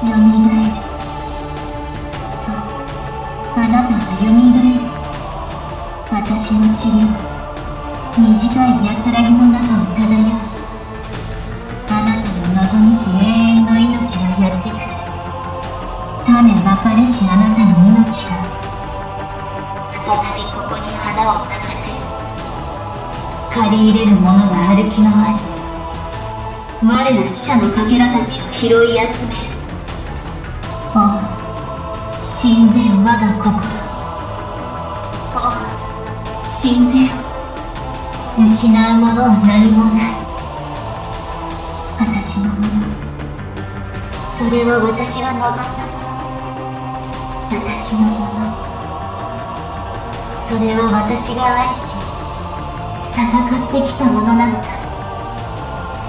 よみがえるそうあなたはよみがえる私の治療短い安らぎの中を漂うあなたの望みし永遠の命がやってくる種まかれしあなたの命が再びここに花を咲かせ借り入れる者が歩き回り我ら死者のかけらたちを拾い集めるおう神前我が心おう神前失うものは何もない私のもの。それは私が望んだもの。私のもの。それは私が愛し戦ってきたものなのだ。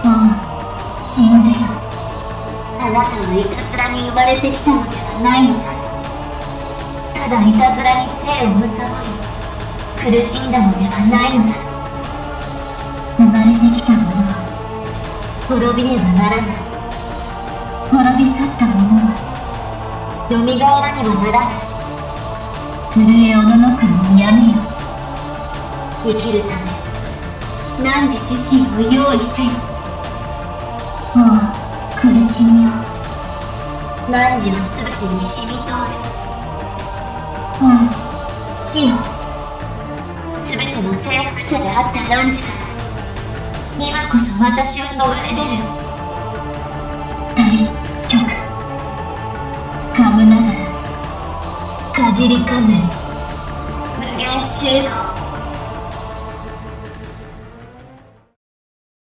おう死んぜよなたはいたずらに生まれてきたのではないのだただいたずらに生をむさぼり苦しんだのではないのだ生まれてきたものは滅びねばならない滅び去ったものは蘇らねばならない震えおののくのをやめよ生きるため。汝自身を用意せよおう。苦しみを汝は全てに染み通るおう死よ全ての征服者であった汝から今こそ私は逃れ出る。大曲。噛むながら。かじり噛む無限集合